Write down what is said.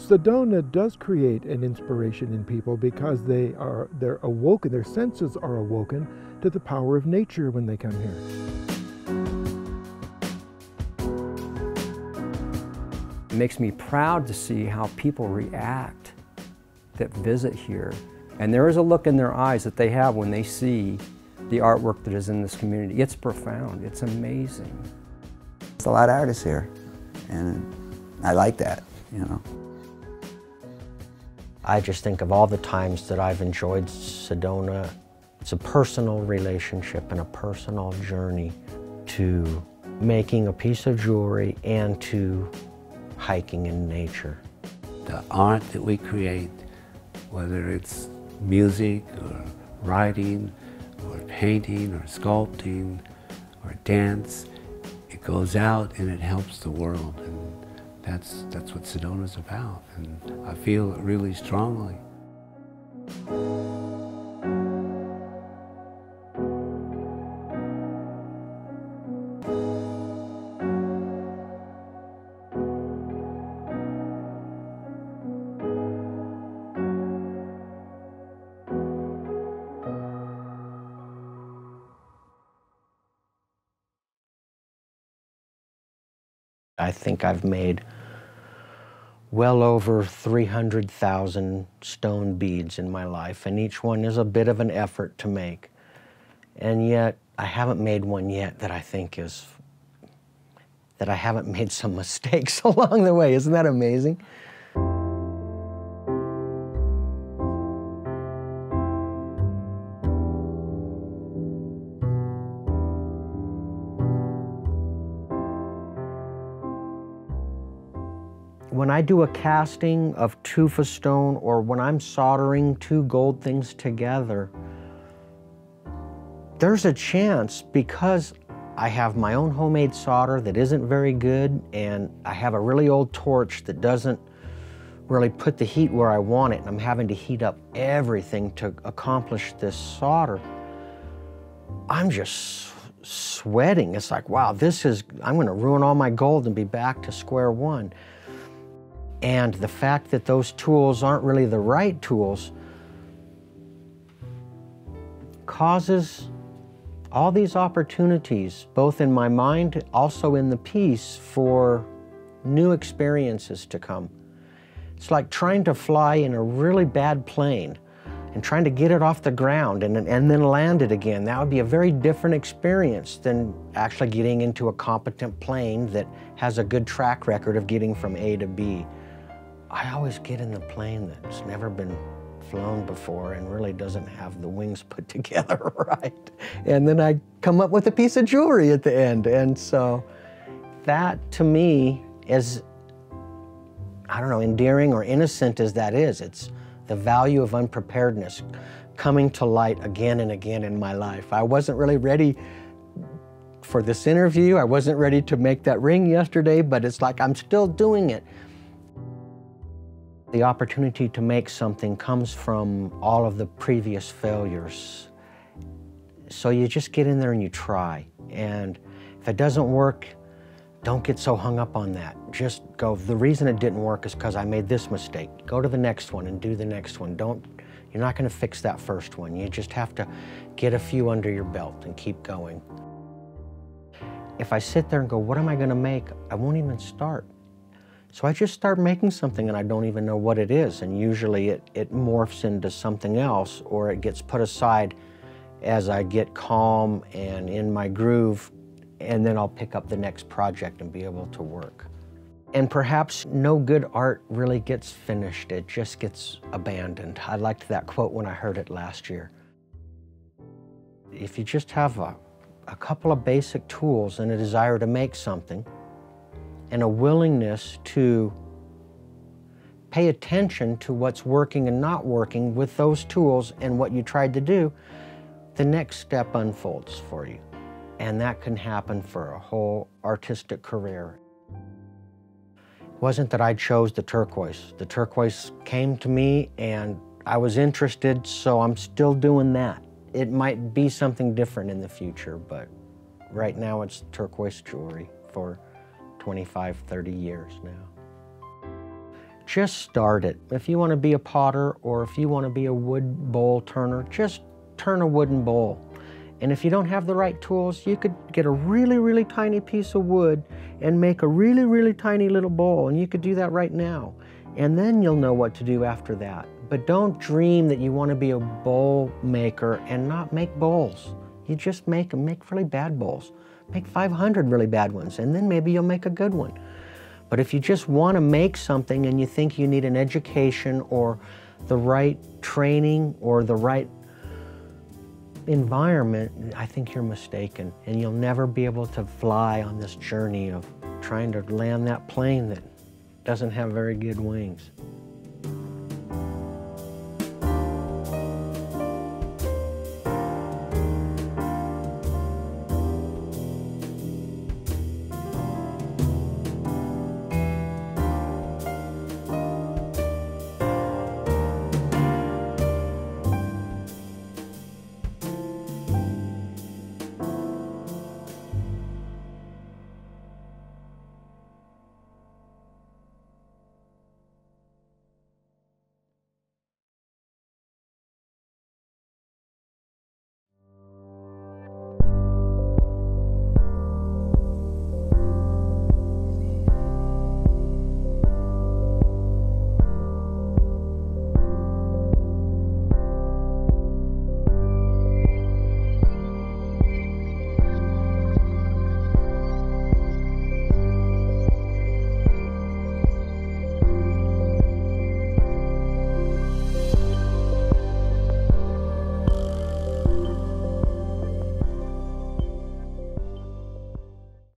Sedona does create an inspiration in people because they are they're awoken, their senses are awoken to the power of nature when they come here. It makes me proud to see how people react that visit here. And there is a look in their eyes that they have when they see the artwork that is in this community. It's profound, it's amazing. There's a lot of artists here, and I like that, you know. I just think of all the times that I've enjoyed Sedona. It's a personal relationship and a personal journey to making a piece of jewelry and to hiking in nature. The art that we create, whether it's music or writing or painting or sculpting or dance, it goes out and it helps the world. That's, that's what Sedona's about, and I feel it really strongly. I think I've made well over 300,000 stone beads in my life, and each one is a bit of an effort to make. And yet, I haven't made one yet that I think is, that I haven't made some mistakes along the way. Isn't that amazing? When I do a casting of tufa stone or when I'm soldering two gold things together, there's a chance because I have my own homemade solder that isn't very good and I have a really old torch that doesn't really put the heat where I want it and I'm having to heat up everything to accomplish this solder. I'm just sweating. It's like, wow, this is, I'm gonna ruin all my gold and be back to square one. And the fact that those tools aren't really the right tools causes all these opportunities, both in my mind, also in the piece, for new experiences to come. It's like trying to fly in a really bad plane and trying to get it off the ground and, and then land it again. That would be a very different experience than actually getting into a competent plane that has a good track record of getting from A to B. I always get in the plane that's never been flown before and really doesn't have the wings put together right. And then I come up with a piece of jewelry at the end. And so that to me is, I don't know, endearing or innocent as that is, it's the value of unpreparedness coming to light again and again in my life. I wasn't really ready for this interview. I wasn't ready to make that ring yesterday, but it's like I'm still doing it. The opportunity to make something comes from all of the previous failures. So you just get in there and you try. And if it doesn't work, don't get so hung up on that. Just go, the reason it didn't work is because I made this mistake. Go to the next one and do the next one. Don't, you're not gonna fix that first one. You just have to get a few under your belt and keep going. If I sit there and go, what am I gonna make? I won't even start. So I just start making something and I don't even know what it is. And usually it, it morphs into something else or it gets put aside as I get calm and in my groove. And then I'll pick up the next project and be able to work. And perhaps no good art really gets finished, it just gets abandoned. I liked that quote when I heard it last year. If you just have a, a couple of basic tools and a desire to make something, and a willingness to pay attention to what's working and not working with those tools and what you tried to do, the next step unfolds for you. And that can happen for a whole artistic career. It wasn't that I chose the turquoise. The turquoise came to me and I was interested, so I'm still doing that. It might be something different in the future, but right now it's turquoise jewelry for 25, 30 years now. just start it. If you want to be a potter or if you want to be a wood bowl turner, just turn a wooden bowl. And if you don't have the right tools, you could get a really, really tiny piece of wood and make a really, really tiny little bowl. And you could do that right now. And then you'll know what to do after that. But don't dream that you want to be a bowl maker and not make bowls. You just make make really bad bowls. Make 500 really bad ones, and then maybe you'll make a good one. But if you just want to make something and you think you need an education or the right training or the right environment, I think you're mistaken. And you'll never be able to fly on this journey of trying to land that plane that doesn't have very good wings.